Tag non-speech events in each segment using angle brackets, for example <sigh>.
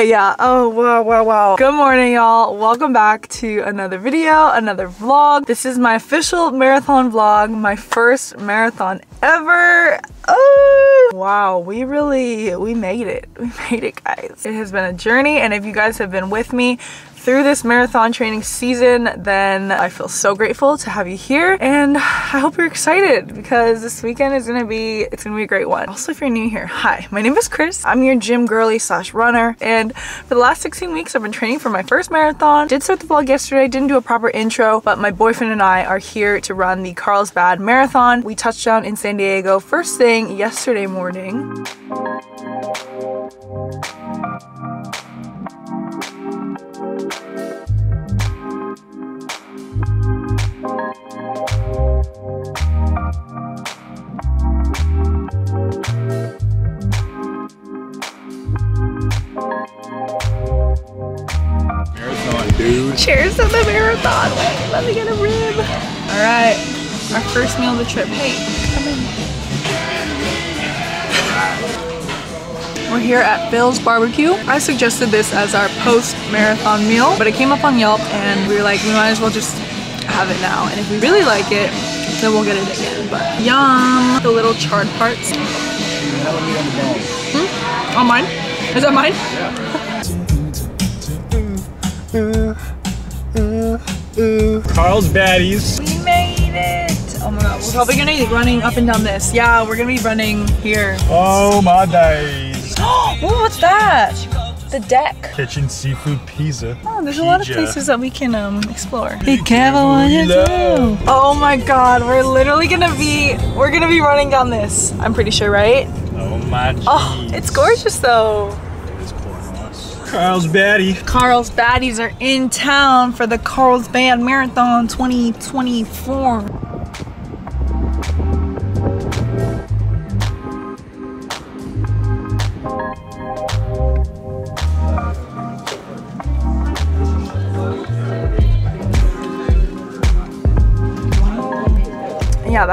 Okay, yeah. Oh, wow, wow, wow. Good morning, y'all. Welcome back to another video, another vlog. This is my official marathon vlog, my first marathon ever. Oh, wow. We really, we made it. We <laughs> made it, guys. It has been a journey, and if you guys have been with me through this marathon training season, then I feel so grateful to have you here. And I hope you're excited because this weekend is gonna be, it's gonna be a great one. Also, if you're new here, hi, my name is Kris. I'm your gym girly slash runner. And for the last 16 weeks, I've been training for my first marathon. Did start the vlog yesterday, didn't do a proper intro, but my boyfriend and I are here to run the Carlsbad Marathon. We touched down in San Diego first thing yesterday morning. Marathon, dude. Cheers to the marathon. Wait, let me get a rib. All right, our first meal of the trip. Hey, come in. We're here at Bill's Barbecue. I suggested this as our post-marathon meal, but it came up on Yelp and we were like, we might as well just have it now. And if we really like it, then we'll get it again. But yum! The little charred parts. Hmm? On mine? Is that mine? Carl's Baddies. We made it! Oh my god, we're probably gonna be running up and down this. Yeah, we're gonna be running here. Oh my days. Oh, what's that? The deck. Kitchen seafood pizza. Oh, there's a lot of places that we can um explore. Be careful what you do. Oh my god, we're literally gonna be we're gonna be running down this. I'm pretty sure, right? Oh my jeez. Oh, it's gorgeous though. It is gorgeous. Carl's Baddie. Carl's Baddies are in town for the Carlsbad Marathon 2024.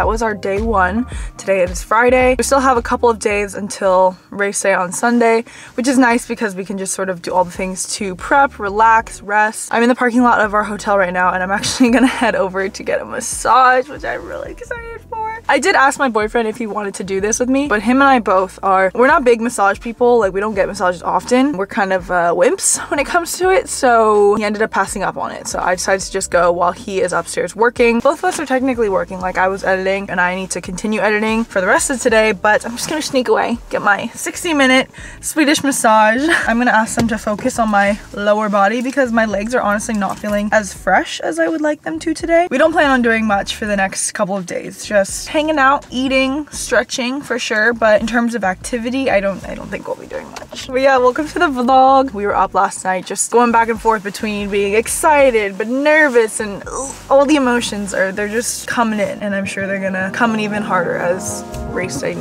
That was our day one. Today it is Friday. We still have a couple of days until race day on Sunday, which is nice because we can just sort of do all the things to prep, relax, rest. I'm in the parking lot of our hotel right now and I'm <laughs> actually gonna head over to get a massage, which I'm really excited for. I did ask my boyfriend if he wanted to do this with me, but him and I both are, we're not big massage people. Like we don't get massages often. We're kind of uh, wimps <laughs> when it comes to it. So he ended up passing up on it. So I decided to just go while he is upstairs working. Both of us are technically working. Like I was editing and I need to continue editing for the rest of today, but I'm just gonna sneak away, get my 60 minute Swedish massage. <laughs> I'm gonna ask them to focus on my lower body because my legs are honestly not feeling as fresh as I would like them to today. We don't plan on doing much for the next couple of days. Just hanging out, eating, stretching for sure. But in terms of activity, I don't I don't think we'll be doing much. But yeah, welcome to the vlog. We were up last night just going back and forth between being excited but nervous and ugh, all the emotions are they're just coming in and I'm sure they're gonna come in even harder as race day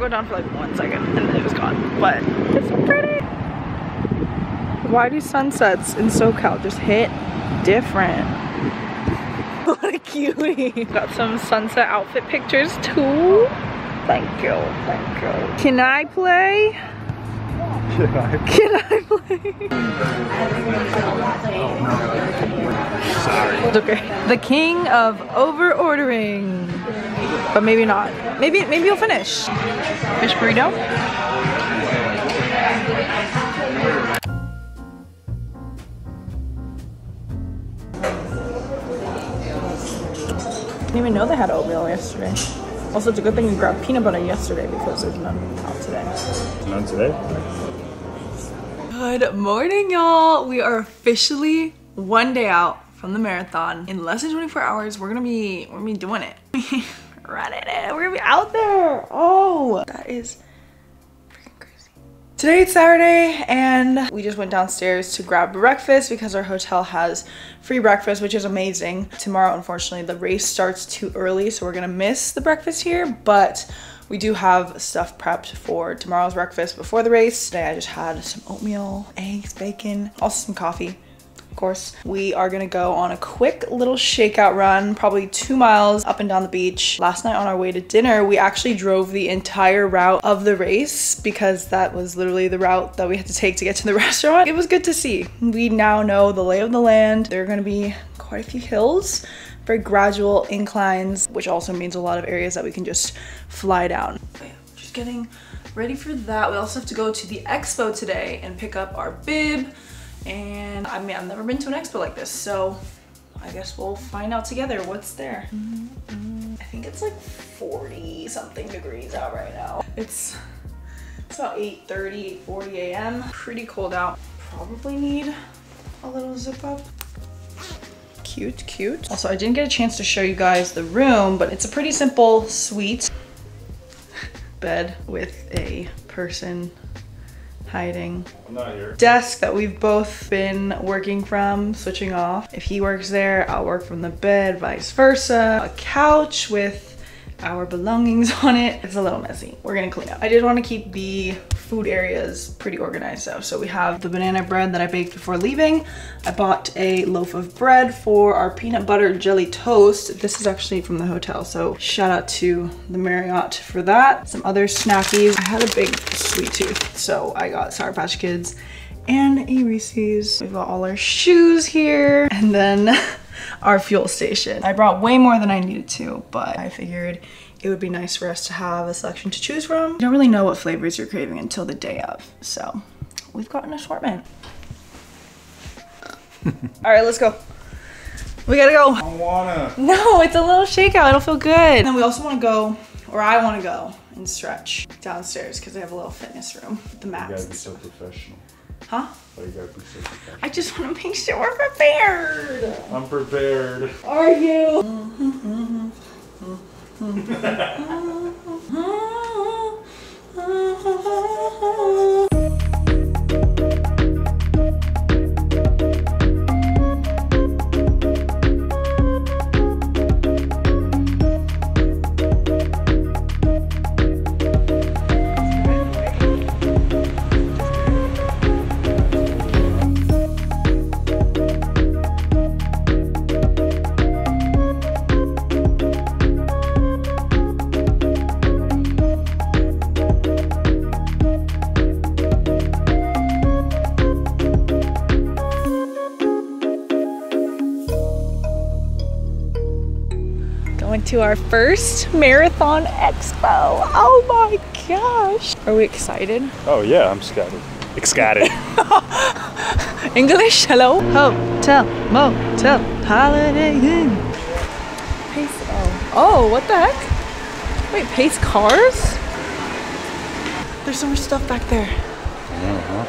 go down for like one second and then it was gone. But it's so pretty. Why do sunsets in SoCal just hit different? what a cutie. Got some sunset outfit pictures too. Thank you, thank you. Can I play? Can I play? <laughs> It's okay. The king of over ordering. But maybe not. Maybe maybe you'll finish. Fish burrito. I Didn't even know they had oatmeal yesterday. Also, it's a good thing we grabbed peanut butter yesterday because there's none out today. None today. Good morning, y'all. We are officially one day out from the marathon. In less than 24 hours, we're gonna be we're gonna be doing it. <laughs> Running it. We're gonna be out there. Oh, that is freaking crazy. Today it's Saturday and we just went downstairs to grab breakfast because our hotel has free breakfast, which is amazing. Tomorrow, unfortunately, the race starts too early, so we're gonna miss the breakfast here, but we do have stuff prepped for tomorrow's breakfast before the race. Today I just had some oatmeal, eggs, bacon, also some coffee of course. We are gonna go on a quick little shakeout run, probably two miles up and down the beach. Last night on our way to dinner, we actually drove the entire route of the race because that was literally the route that we had to take to get to the <laughs> restaurant. It was good to see. We now know the lay of the land. There are gonna be quite a few hills very gradual inclines, which also means a lot of areas that we can just fly down. Just getting ready for that. We also have to go to the expo today and pick up our bib. And I mean, I've never been to an expo like this, so I guess we'll find out together what's there. I think it's like 40 something degrees out right now. It's, it's about 8.30, 8.40 a.m. Pretty cold out. Probably need a little zip up. Cute, cute. Also, I didn't get a chance to show you guys the room, but it's a pretty simple suite <laughs> bed with a person hiding I'm not here. desk that we've both been working from, switching off. If he works there, I'll work from the bed, vice versa. A couch with our belongings on it. It's a little messy. We're gonna clean up. I did want to keep the food areas pretty organized though. So we have the banana bread that I baked before leaving. I bought a loaf of bread for our peanut butter jelly toast. This is actually from the hotel, so shout out to the Marriott for that. Some other snackies. I had a big sweet tooth, so I got Sour Patch Kids and a Reese's. We've got all our shoes here and then <laughs> our fuel station. I brought way more than I needed to, but I figured it would be nice for us to have a selection to choose from. You don't really know what flavors you're craving until the day of, so we've got an assortment. <laughs> all right, let's go. We gotta go. I wanna. No, it's a little shakeout. It'll feel good. And then we also want to go, or I want to go and stretch downstairs because they have a little fitness room, the You mats. gotta be so professional. Huh? Why you gotta be so professional? I just want to make sure we're prepared. I'm prepared. Are you? <laughs> <laughs> our first Marathon Expo. Oh my gosh. Are we excited? Oh yeah, I'm scattered. Excited. <laughs> English, hello? Hotel, motel, holiday inn. Pace, oh. Oh, what the heck? Wait, Pace cars? There's so much stuff back there. Uh -huh.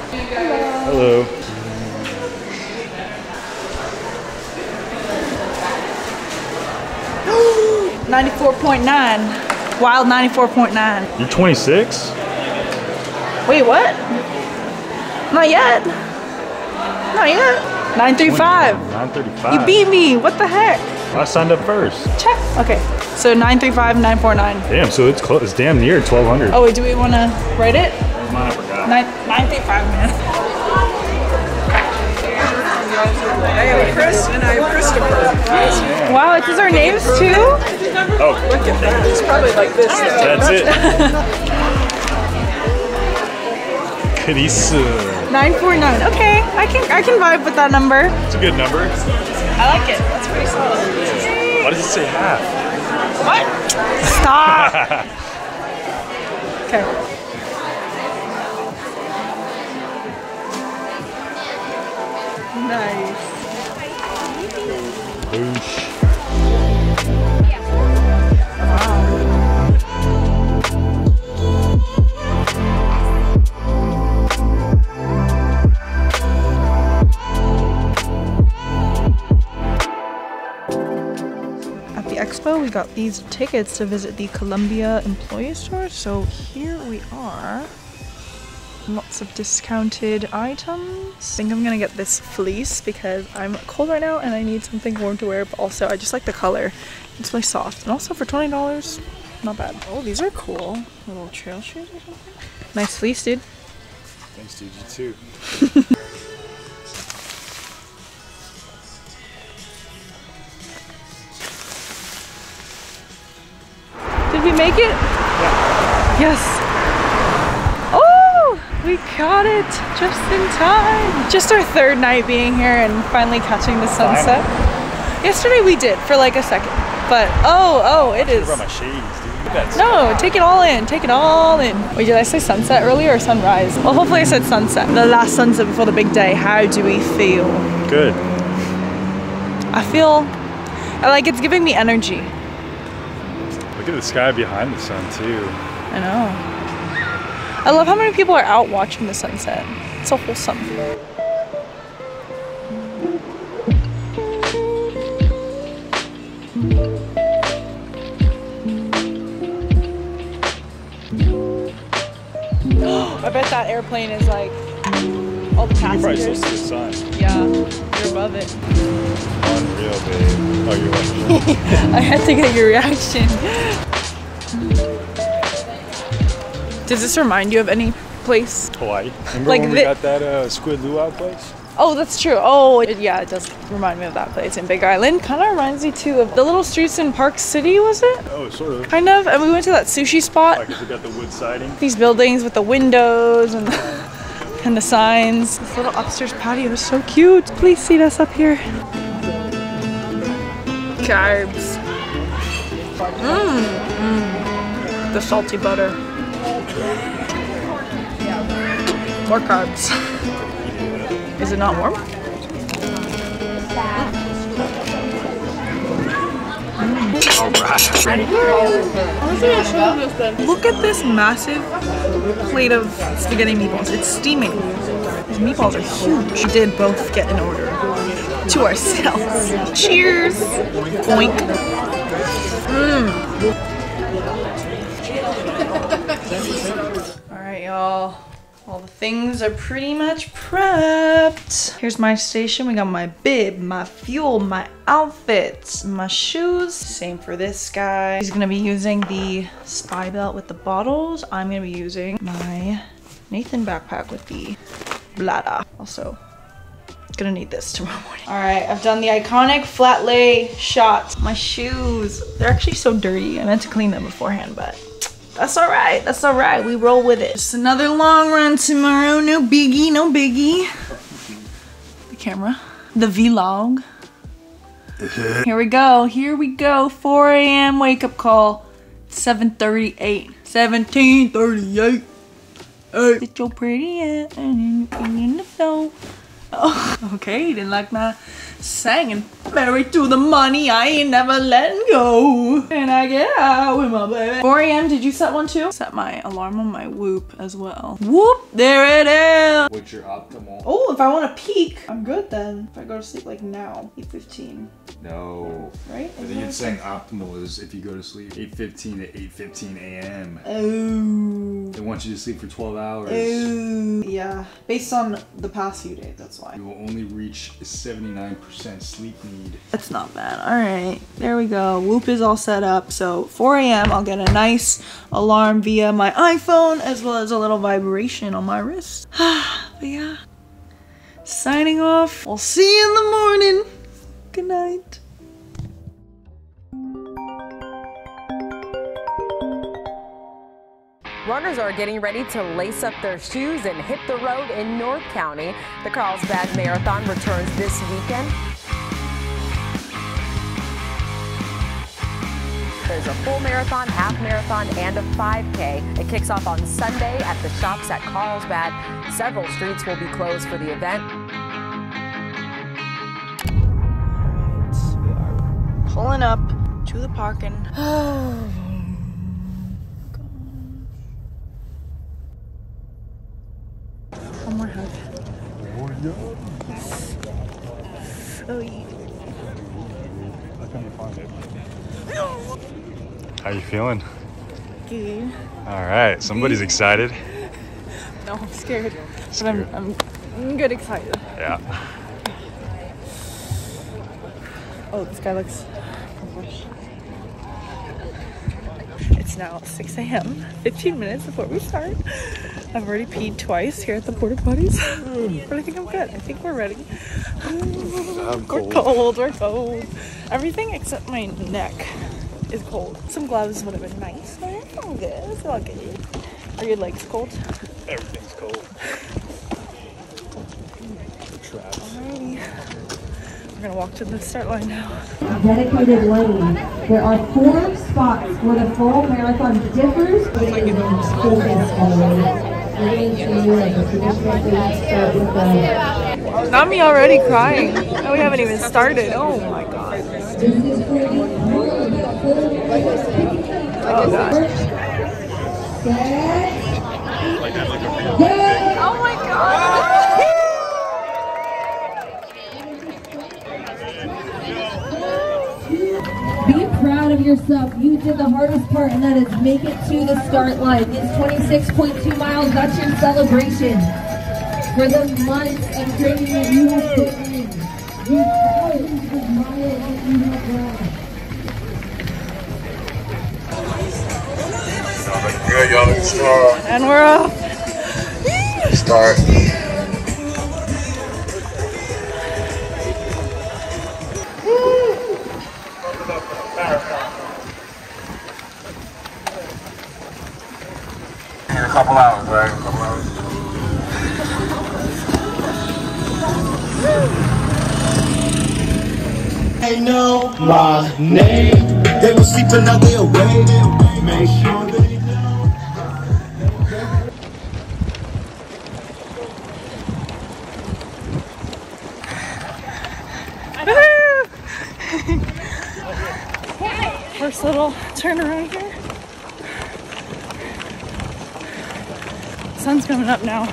Hello. hello. 94.9. Wild 94.9. You're 26? Wait, what? Not yet. Not yet. 935. 935. You beat me. What the heck? I signed up first. Check. Okay. So 935, 949. Damn, so it's close. It's damn near 1200. Oh, wait, do we want to write it? Mine, I forgot. 935, man. I am Kris and I am Christopher. Wow, it is our names too? Oh, Look at that. It's probably like this. though. that's it. Kris. 949. Okay, I can I can vibe with that number. It's a good number. I like it. That's pretty solid. Why does it say half? What? Stop. <laughs> okay. Nice. We got these tickets to visit the Columbia employee store. So here we are. Lots of discounted items. I think I'm gonna get this fleece because I'm cold right now and I need something warm to wear, but also I just like the color. It's really soft. And also for $20, not bad. Oh, these are cool. Little trail shoes or something. Nice fleece, dude. Thanks, dude. You too. <laughs> make it? Yeah. Yes. Oh, we got it just in time. Just our third night being here and finally catching the sunset. Yesterday we did for like a second, but oh, oh, it I is. brought my shades, dude. Look at that No, take it all in. Take it all in. Wait, did I say sunset earlier or sunrise? Well, hopefully I said sunset. The last sunset before the big day. How do we feel? Good. I feel like it's giving me energy. At the sky behind the sun, too. I know. I love how many people are out watching the sunset. It's so wholesome. <gasps> I bet that airplane is like all the passengers. You can probably still see the sun. Yeah, you're above it. Unreal, babe. Oh, you're watching. <laughs> I had to get your reaction. Does this remind you of any place? Hawaii. Remember Like when we the- got that uh, squid luau place? Oh, that's true. Oh, it, yeah, it does remind me of that place in Big Island. Kind of reminds me too of the little streets in Park City, was it? Oh, sort of. Kind of. And we went to that sushi spot. Like, we got the wood siding. These buildings with the windows and <laughs> and the signs. This little upstairs patio is so cute. Please seat us up here. Carbs. Mmm. Mm. The salty butter. More carbs. Is it not warm? Look at this massive plate of spaghetti meatballs. It's steaming. These meatballs are huge. We did both get an order to ourselves. Cheers. Boink. Mm. <laughs> All right, y'all. All the things are pretty much prepped. Here's my station. We got my bib, my fuel, my outfits, my shoes. Same for this guy. He's gonna be using the spy belt with the bottles. I'm gonna be using my Nathan backpack with the bladder. Also, gonna need this tomorrow <laughs> morning. All right, I've done the iconic flat lay shot. My shoes, they're actually so dirty. I meant to clean them beforehand, but that's all right. That's all right. We roll with it. Just another long run tomorrow. No biggie, no biggie. The camera, the vlog. <laughs> Here we go. Here we go. 4 a.m. wake up call. 7:38. 17:38. Hey. Sit your pretty ass in the flow. Oh, <laughs> okay, didn't like my singing. Married to the money, I ain't never letting go. And I get out with my baby. 4 a.m. Did you set one too? Set my alarm on my Whoop as well. Whoop! There it is. What's your optimal? Oh, if I want to peak, I'm good then. If I go to sleep like now, 8:15, No. right? I think it's saying optimal is if you go to sleep 8.15 to 8.15 a.m. Oh. They want you to sleep for 12 hours. Oh. Yeah, based on the past few days, that's You will only reach a 79% sleep need. That's not bad. All right, there we go. Whoop is all set up. So 4 a.m. I'll get a nice alarm via my iPhone as well as a little vibration on my wrist. <sighs> but yeah, signing off. We'll see you in the morning. Good night. Runners are getting ready to lace up their shoes and hit the road in North County. The Carlsbad Marathon returns this weekend. There's a full marathon, half marathon, and a 5K. It kicks off on Sunday at the shops at Carlsbad. Several streets will be closed for the event. We are pulling up to the parking. <sighs> <sighs> One more hug. So easy. can you find it? How you feeling? Good. All right, somebody's excited. No, I'm scared. But Scared. I'm, I'm, I'm good excited. Yeah. Oh, this guy looks. It's now 6 a.m., 15 minutes before we start. I've already peed twice here at the porta potties, <laughs> but I think I'm good. I think we're ready. I'm <laughs> We're cold, we're cold. Everything except my neck is cold. Some gloves would have been nice. but It's all good, it's all good. Are your legs cold? Everything's cold. Trap. Alrighty. We're gonna walk to the start line now. dedicated lane. There are four spots where the full marathon differs. Focus already. We're going to like a traditional thing, start with the Not me already crying. And we haven't even started. Oh my god. this is for the Set. Go! Oh my god. Yourself. You did the hardest part, and that is make it to the start line. It's 26.2 miles. That's your celebration for the months of training that you have put in. The thousands of miles that you have run. Good, y'all look strong. And we're up. Start. Couple hours, right? A couple hours. They know my name. They were sleeping, now they awake. Make sure up now.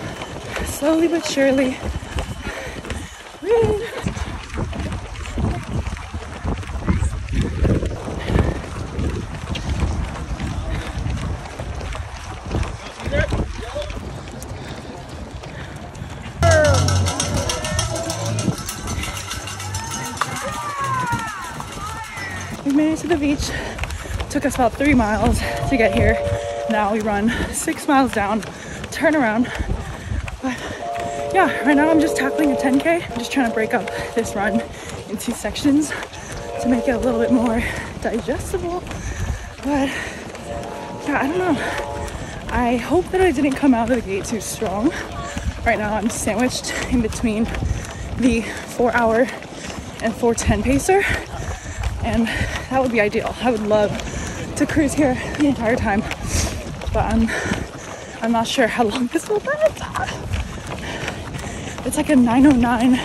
Slowly but surely. We made it to the beach. Took us about three miles to get here. Now we run six miles down, turn around. But yeah, right now I'm just tackling a 10K. I'm just trying to break up this run into sections to make it a little bit more digestible. But yeah, I don't know. I hope that I didn't come out of the gate too strong. Right now I'm sandwiched in between the four hour and 410 pacer and that would be ideal. I would love to cruise here the entire time, but I'm I'm not sure how long this will last. It's like a 909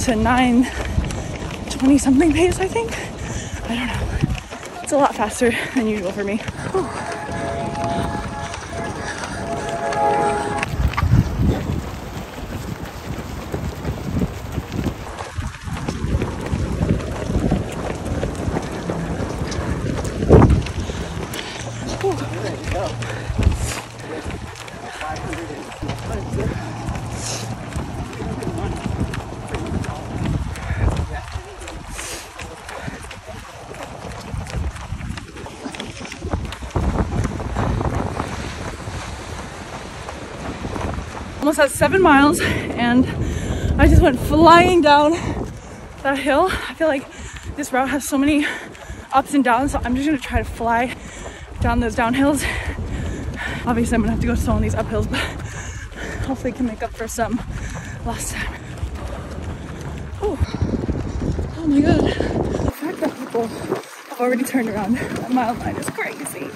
to 920 something pace, I think. I don't know. It's a lot faster than usual for me. Almost at seven miles and I just went flying down that hill. I feel like this route has so many ups and downs, so I'm just gonna try to fly down those downhills. Obviously, I'm gonna have to go slow on these uphills, but hopefully, can make up for some last time. Oh, oh my god. The fact that people have already turned around that mile line is crazy.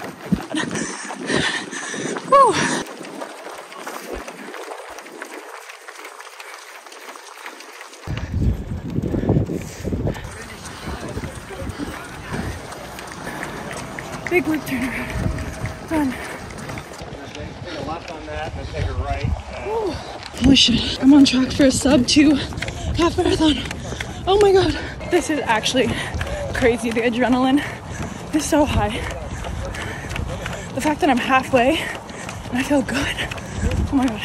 Oh Whew. Big loop Take a left on that, then take a right. Holy shit. I'm on track for a sub two half marathon. Oh my god. This is actually crazy. The adrenaline is so high. The fact that I'm halfway and I feel good. Oh my god.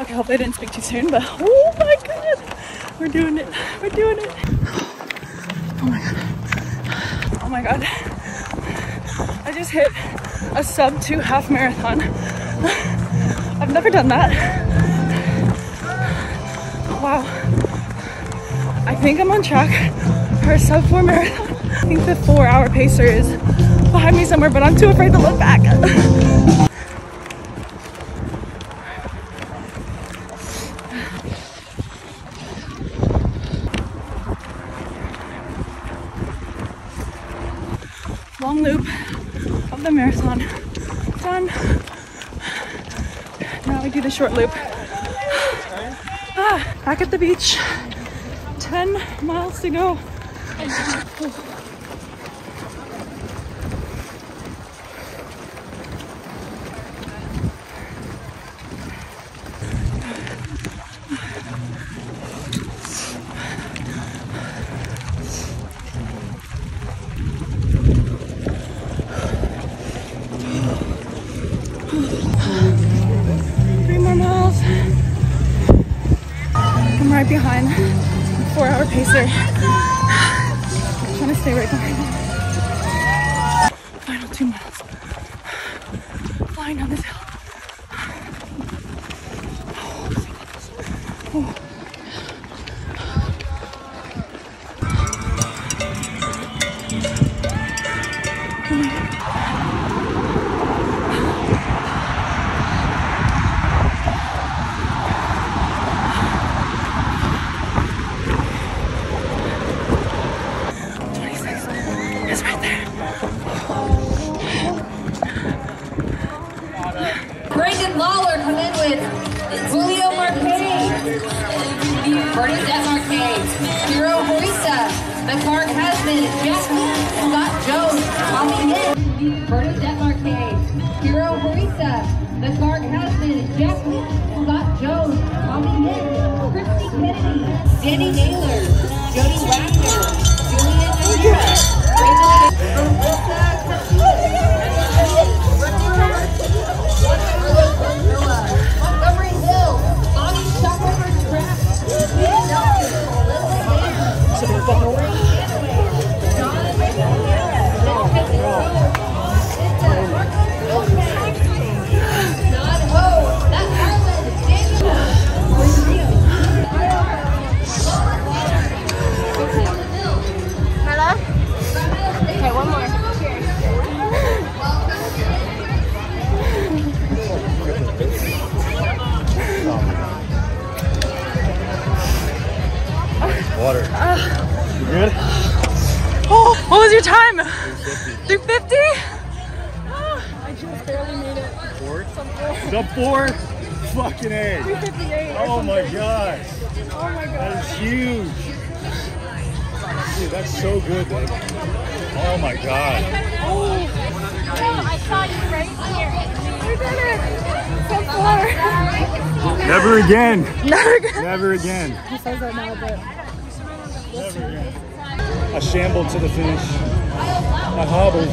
Okay, hopefully I didn't speak too soon, but oh my god. We're doing it. We're doing it. Oh my god. Oh my god. I just hit a sub two half marathon. I've never done that. Wow. I think I'm on track for a sub four marathon. I think the four hour pacer is behind me somewhere, but I'm too afraid to look back. <laughs> Long loop of the marathon. Done. Now we do the short loop. Ah, back at the beach. 10 miles to go. Right behind four hour pacer. I'm trying to stay right behind him. Final two miles. Flying down this hill. Again. Never <laughs> again. Never again. He says that now, but Never again. I shambled to the finish. I hobbled.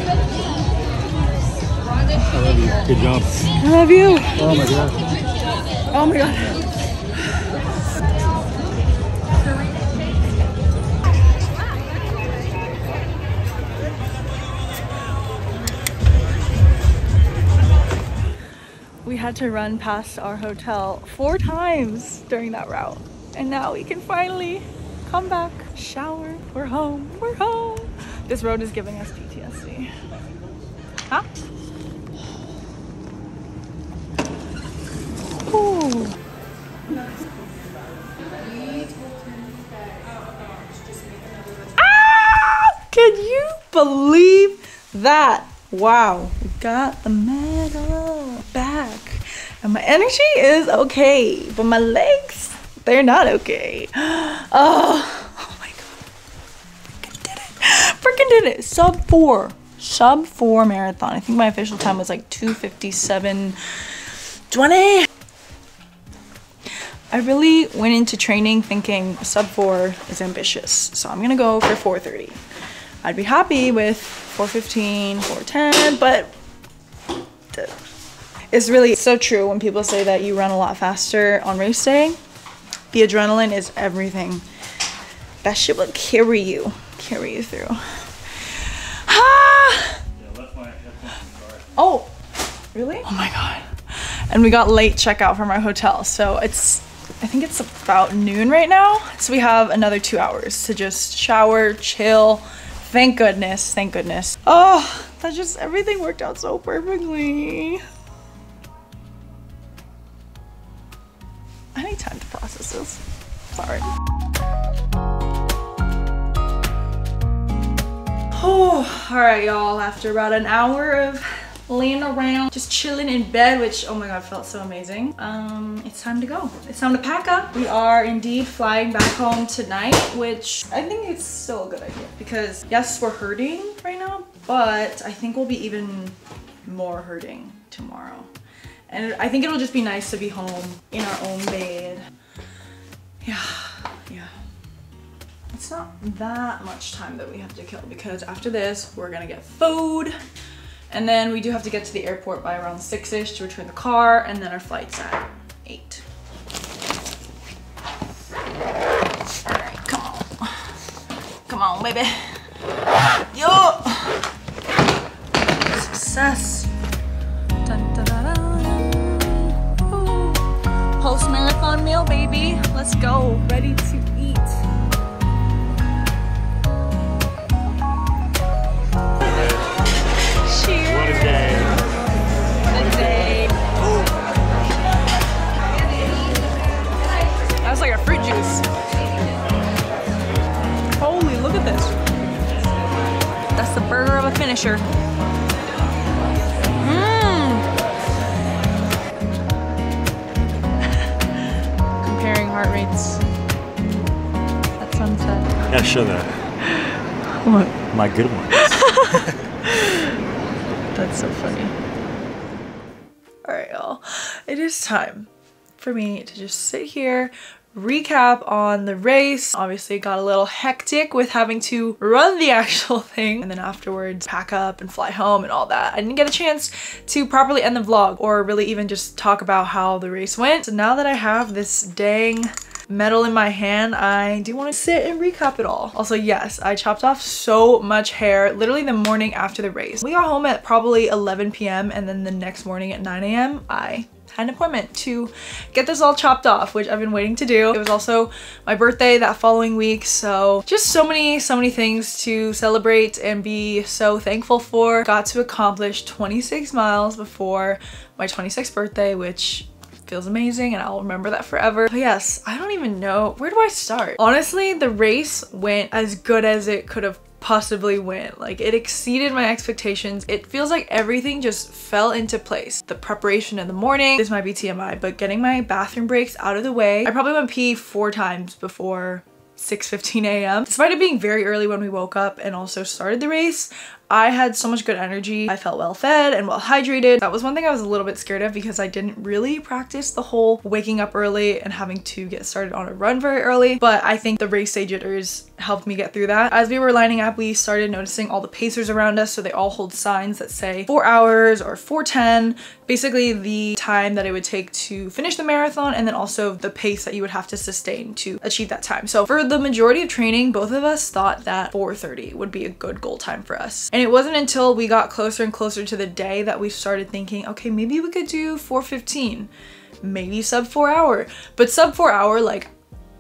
I love you. Good job. I love you. Oh my god. Oh my god. We had to run past our hotel four times during that route. And now we can finally come back, shower, we're home, we're home. This road is giving us PTSD. Huh? Ah! Can you believe that? Wow, we got the medal back. And my energy is okay, but my legs, they're not okay. <gasps> Oh, oh my god. Freaking did it. Freaking did it. Sub four. Sub four marathon. I think my official time was like 257 20. I really went into training thinking sub 4 is ambitious. So I'm gonna go for 4.30. I'd be happy with 4.15, 4.10, but it's really so true when people say that you run a lot faster on race day. The adrenaline is everything. That shit will carry you, carry you through. Ah! Oh, really? Oh my god. And we got late checkout from our hotel, so it's I think it's about noon right now. So we have another two hours to just shower, chill. Thank goodness, thank goodness. Oh, that just, everything worked out so perfectly. I need time to process this. Sorry. <sighs> Oh, all right, y'all. After about an hour of laying around, just chilling in bed, which, oh my God, felt so amazing. Um, it's time to go. It's time to pack up. We are indeed flying back home tonight, which I think it's still a good idea because yes, we're hurting right now, but I think we'll be even more hurting tomorrow. And I think it'll just be nice to be home in our own bed. Yeah, yeah. It's not that much time that we have to kill because after this, we're gonna get food. And then we do have to get to the airport by around 6ish to return the car, and then our flight's at 8. Alright, come on. Come on, baby. Yo! Success. Dun. Post-marathon meal, baby. Let's go. Ready to eat. Cheers. What a day. What a day. That was like a fruit juice. Holy, look at this. That's the burger of a finisher. Gotta show that. What? My good one. <laughs> That's so funny. Alright, y'all. It is time for me to just sit here, recap on the race. Obviously, got a little hectic with having to run the <laughs> actual thing and then afterwards pack up and fly home and all that. I didn't get a chance to properly end the vlog or really even just talk about how the race went. So now that I have this dang medal in my hand, I do want to sit and recap it all. Also, yes, I chopped off so much hair literally the morning after the race. We got home at probably 11 p.m. and then the next morning at 9 a.m. I had an appointment to get this all chopped off, which I've been waiting to do. It was also my birthday that following week, so just so many, so many things to celebrate and be so thankful for. Got to accomplish 26 miles before my 26th birthday, which feels amazing and I'll remember that forever. But yes, I don't even know, where do I start? Honestly, the race went as good as it could have possibly went. Like it exceeded my expectations. It feels like everything just fell into place. The preparation in the morning, this might be TMI, but getting my bathroom breaks out of the way. I probably went pee four times before 6.15 a.m. Despite it being very early when we woke up and also started the race, I had so much good energy. I felt well fed and well hydrated. That was one thing I was a little bit scared of because I didn't really practice the whole waking up early and having to get started on a run very early. But I think the race day jitters helped me get through that. As we were lining up, we started noticing all the pacers around us. So they all hold signs that say four hours or 410, basically the time that it would take to finish the marathon and then also the pace that you would have to sustain to achieve that time. So for the majority of training, both of us thought that 430 would be a good goal time for us. And it wasn't until we got closer and closer to the day that we started thinking, okay, maybe we could do 415, maybe sub four hour. But sub four hour, like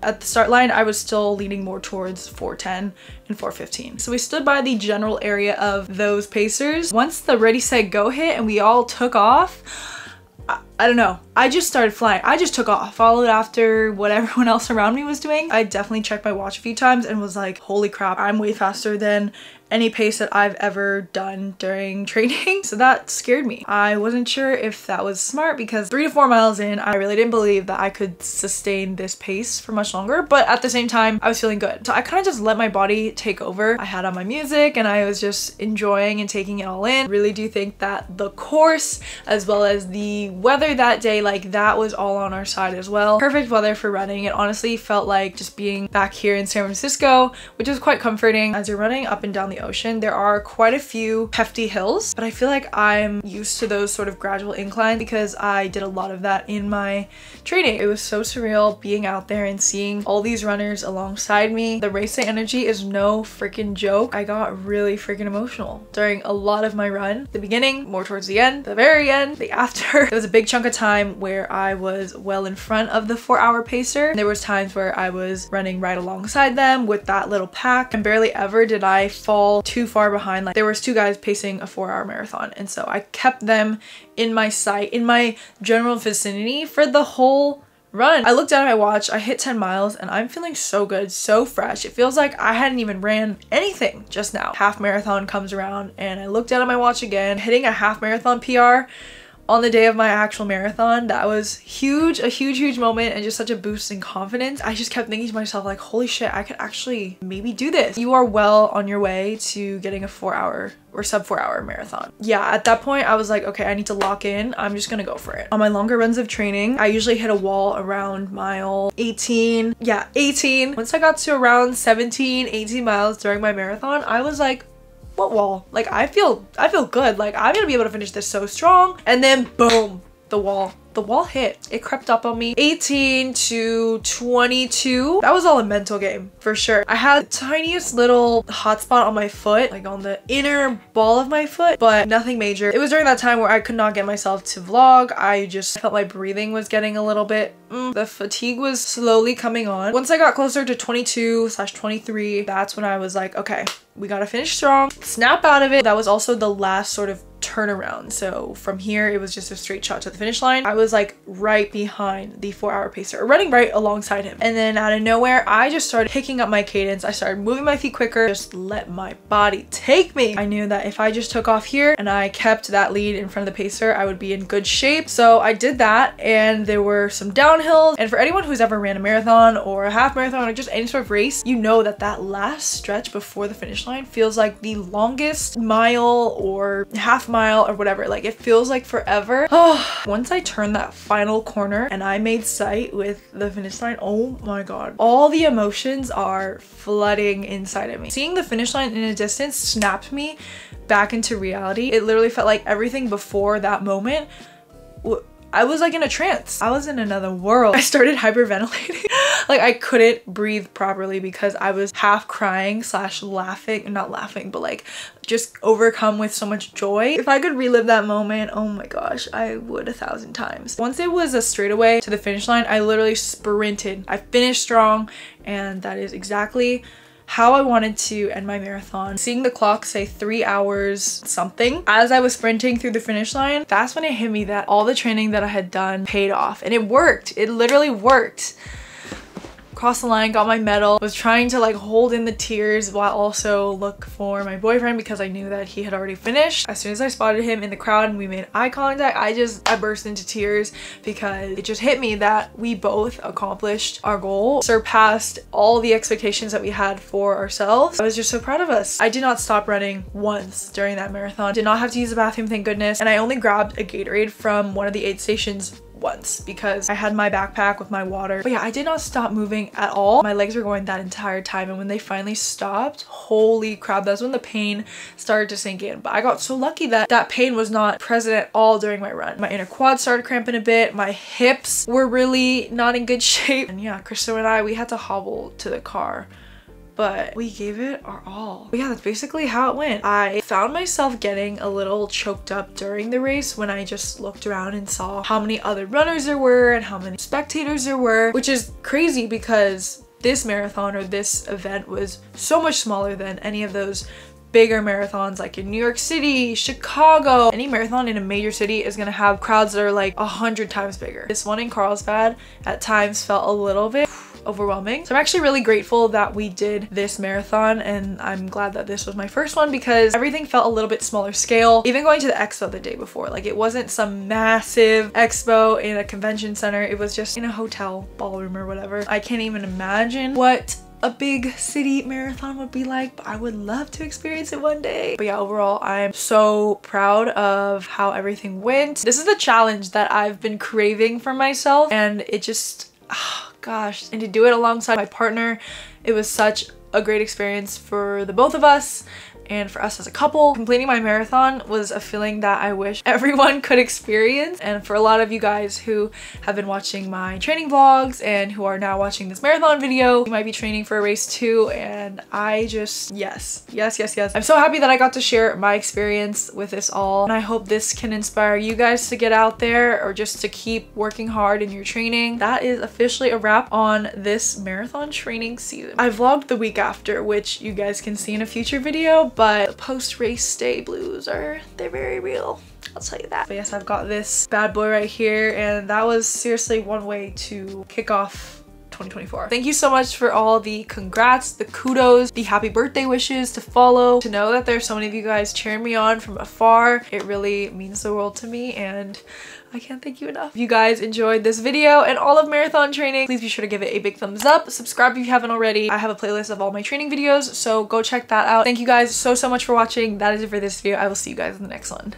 at the start line, I was still leaning more towards 410 and 415. So we stood by the general area of those pacers. Once the ready, set, go hit and we all took off, I, I don't know. I just started flying. I just took off, followed after what <laughs> everyone else around me was doing. I definitely checked my watch a few times and was like, holy crap, I'm way faster than any pace that I've ever done during <laughs> training. So that scared me. I wasn't sure if that was smart because three to four miles in, I really didn't believe that I could sustain this pace for much longer. But at the same time, I was feeling good. So I kind of just let my body take over. I had on my music and I was just enjoying and taking it all in. Really do think that the course as well as the weather that day, like that was all on our side as well. Perfect weather for running. It honestly felt like just being back here in San Francisco, which was quite comforting. As you're running up and down the ocean, there are quite a few hefty hills, but I feel like I'm used to those sort of gradual inclines because I did a lot of that in my training. It was so surreal being out there and seeing all these runners alongside me. The day energy is no freaking joke. I got really freaking emotional during a lot of my run. The beginning, more towards the end, the very end, the after. <laughs> There was a big chunk of time where I was well in front of the four hour pacer. There was times where I was running right alongside them with that little pack and barely ever did I fall too far behind. Like there was two guys pacing a four hour marathon and so I kept them in my sight, in my general vicinity for the whole run. I looked down at my watch, I hit 10 miles and I'm feeling so good, so fresh. It feels like I hadn't even ran anything just now. Half marathon comes around and I looked down at my watch again, hitting a half marathon PR on the day of my actual marathon. That was huge, a huge, huge moment and just such a boost in confidence. I just kept thinking to myself like, holy shit, I could actually maybe do this. You are well on your way to getting a four hour or sub four hour marathon. Yeah, at that point I was like, okay, I need to lock in. I'm just gonna go for it. On my longer runs of training, I usually hit a wall around mile 18. Yeah, 18. Once I got to around 17, 18 miles during my marathon, I was like, what wall? Like I feel, I feel good. Like I'm gonna be able to finish this so strong. And then boom, the wall the wall hit. It crept up on me. 18 to 22. That was all a mental game for sure. I had the tiniest little hot spot on my foot, like on the inner ball of my foot, but nothing major. It was during that time where I could not get myself to vlog. I just felt my breathing was getting a little bit, mm, the fatigue was slowly coming on. Once I got closer to 22 slash 23, that's when I was like, okay, we gotta finish strong, snap out of it. That was also the last sort of turnaround. So from here, it was just a straight shot to the finish line. I was like right behind the four hour pacer, running right alongside him. And then out of nowhere, I just started picking up my cadence. I started moving my feet quicker, just let my body take me. I knew that if I just took off here and I kept that lead in front of the pacer, I would be in good shape. So I did that and there were some downhills. And for anyone who's ever ran a marathon or a half marathon or just any sort of race, you know that that last stretch before the finish line feels like the longest mile or half mile or whatever. Like it feels like forever. Oh, <sighs> once I turned that final corner and I made sight with the finish line, oh my god. All the emotions are flooding inside of me. Seeing the finish line in a distance snapped me back into reality. It literally felt like everything before that moment I was like in a trance. I was in another world. I started hyperventilating. <laughs> like I couldn't breathe properly because I was half crying slash laughing, not laughing, but like just overcome with so much joy. If I could relive that moment, oh my gosh, I would a thousand times. Once it was a straightaway to the finish line, I literally sprinted. I finished strong and that is exactly how I wanted to end my marathon. Seeing the clock say three hours something as I was sprinting through the finish line, that's when it hit me that all the training that I had done paid off and it worked. It literally worked crossed the line, got my medal, was trying to like hold in the tears while also look for my boyfriend because I knew that he had already finished. As soon as I spotted him in the crowd and we made eye contact, I just, I burst into tears because it just hit me that we both accomplished our goal, surpassed all the expectations that we had for ourselves. I was just so proud of us. I did not stop running once during that marathon. Did not have to use the bathroom, thank goodness. And I only grabbed a Gatorade from one of the aid stations once because I had my backpack with my water. But yeah, I did not stop moving at all. My legs were going that entire time and when they finally stopped, holy crap, that's when the pain started to sink in. But I got so lucky that that pain was not present at all during my run. My inner quad started cramping a bit, my hips were really not in good <laughs> shape. And yeah, Krista and I, we had to hobble to the car but we gave it our all. But yeah, that's basically how it went. I found myself getting a little choked up during the race when I just looked around and saw how many other runners there were and how many spectators there were, which is crazy because this marathon or this event was so much smaller than any of those bigger marathons like in New York City, Chicago. Any marathon in a major city is gonna have crowds that are like a hundred times bigger. This one in Carlsbad at times felt a little bit overwhelming. So I'm actually really grateful that we did this marathon and I'm glad that this was my first one because everything felt a little bit smaller scale. Even going to the expo the day before, like it wasn't some massive expo in a convention center. It was just in a hotel ballroom or whatever. I can't even imagine what a big city marathon would be like, but I would love to experience it one day. But yeah, overall, I'm so proud of how everything went. This is the challenge that I've been craving for myself and it just, oh gosh, and to do it alongside my partner, it was such a great experience for the both of us and for us as a couple. Completing my marathon was a feeling that I wish everyone <laughs> could experience and for a lot of you guys who have been watching my training vlogs and who are now watching this marathon video, you might be training for a race too and I just, yes, yes, yes, yes. I'm so happy that I got to share my experience with this all and I hope this can inspire you guys to get out there or just to keep working hard in your training. That is officially a wrap on this marathon training season. I vlogged the week after, which you guys can see in a future video, but post-race day blues are, they're very real. I'll tell you that. But yes, I've got this bad boy right here and that was seriously one way to kick off 2024. Thank you so much for all the congrats, the kudos, the happy birthday wishes to follow. To know that there's so many of you guys cheering me on from afar, it really means the world to me and I can't thank you enough. If you guys enjoyed this video and all of marathon training, please be sure to give it a big thumbs up. Subscribe if you haven't already. I have a playlist of all my training videos, so go check that out. Thank you guys so, so much for watching. That is it for this video. I will see you guys in the next one.